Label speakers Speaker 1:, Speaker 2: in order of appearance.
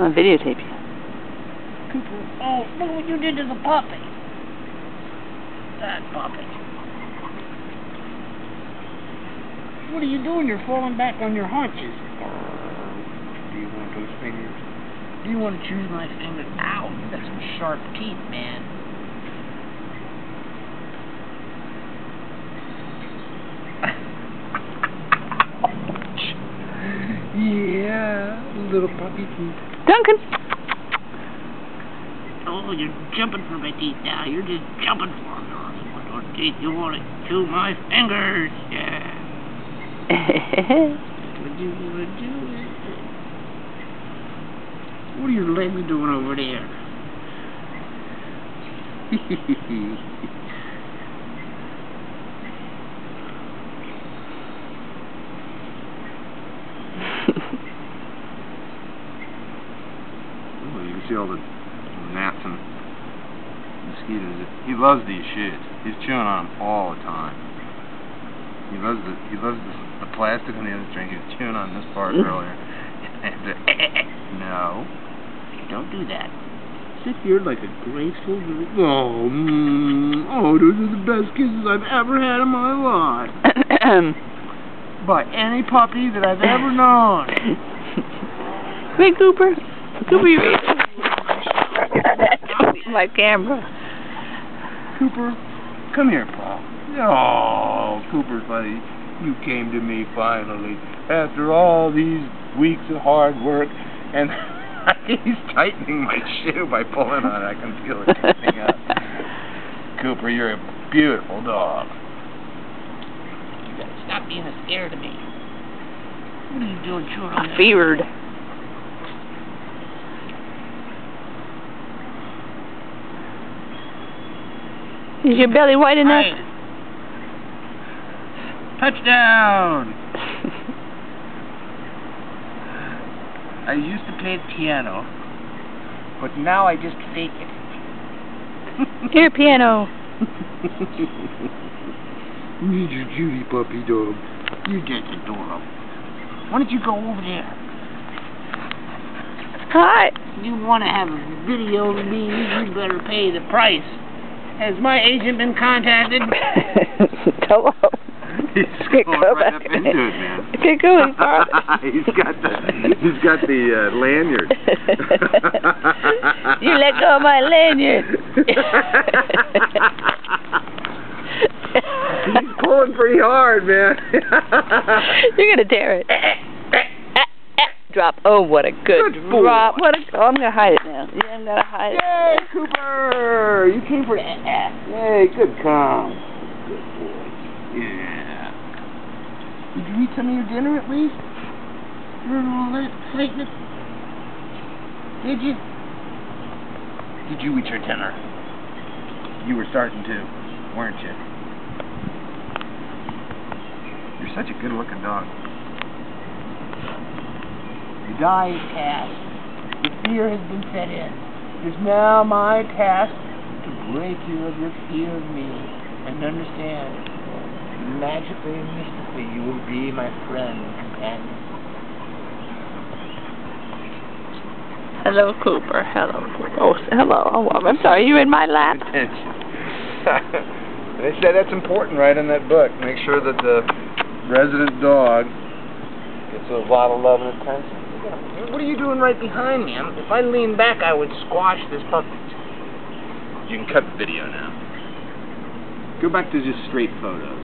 Speaker 1: I'll videotape you.
Speaker 2: Cooper, oh, look what you did to the puppy. That puppy. What are you doing? You're falling back on your haunches.
Speaker 3: Do you want those fingers?
Speaker 2: Do you want to choose my finger? Ow, you got some sharp teeth, man.
Speaker 3: Yeah, little puppy teeth.
Speaker 1: Duncan!
Speaker 2: Oh, you're jumping for my teeth now. You're just jumping for them. You want those teeth? You want to chew my fingers? Yeah. What do you want to do? What are your legs doing over there?
Speaker 3: see all the gnats and mosquitoes. He loves these shits. He's chewing on them all the time. He loves the he loves the, the plastic on the other string. He was chewing on this part
Speaker 1: Mm.
Speaker 3: earlier. no.
Speaker 2: Don't do that.
Speaker 3: Sit here like a graceful. Oh, mm, oh, those are the best kisses I've ever had in my life. By any puppy that I've ever known.
Speaker 1: Wait, Cooper. Cooper, you my camera.
Speaker 3: Cooper, come here, pal. Oh, Cooper, buddy, you came to me finally after all these weeks of hard work, and he's tightening my shoe by pulling on it. I can feel it tightening up. Cooper, you're a beautiful dog.
Speaker 2: You gotta stop being a scared of me. What are you doing chewing on that?
Speaker 1: Feared. Is your belly white enough?
Speaker 2: Hey. Touchdown! I used to play the piano, but now I just fake it.
Speaker 1: Here, piano.
Speaker 3: Need your Judy puppy dog.
Speaker 2: You're just adorable. Why don't you go over there?
Speaker 1: Hi.
Speaker 2: If you want to have a video of me, you better pay the price. Has my agent been contacted?
Speaker 1: Hello.
Speaker 3: He's
Speaker 1: Okay,
Speaker 3: going
Speaker 1: go
Speaker 3: right
Speaker 1: back.
Speaker 3: up into it, man.
Speaker 1: Okay, go in,
Speaker 3: he's got the he's got the uh, lanyard.
Speaker 1: you let go of my lanyard.
Speaker 3: he's pulling pretty hard, man.
Speaker 1: You're gonna tear it. Drop. Oh, what a good,
Speaker 3: Good boy.
Speaker 1: drop. What a. Oh, I'm gonna hide it now. Yeah, I'm gonna hide it.
Speaker 3: Yay, Cooper! You came for that. Yay, good come. Good boy. Yeah. Did you eat some of your dinner at least?
Speaker 2: Heard all that excitement? Did you?
Speaker 3: Did you eat your dinner? You were starting to, weren't you? You're such a good looking dog.
Speaker 2: The die is cast. The fear has been set in. It is now my task to break you of your fear of me and understand magically and mystically you will be my friend and companion.
Speaker 1: Hello, Cooper. Hello. Oh, hello. Oh, I'm sorry. You in my lap?
Speaker 3: Attention. they say that's important right in that book. Make sure that the resident dog gets a lot of love and attention.
Speaker 2: What are you doing right behind me? I'm, if I lean back, I would squash this puppy.
Speaker 3: You can cut the video now. Go back to just straight photos.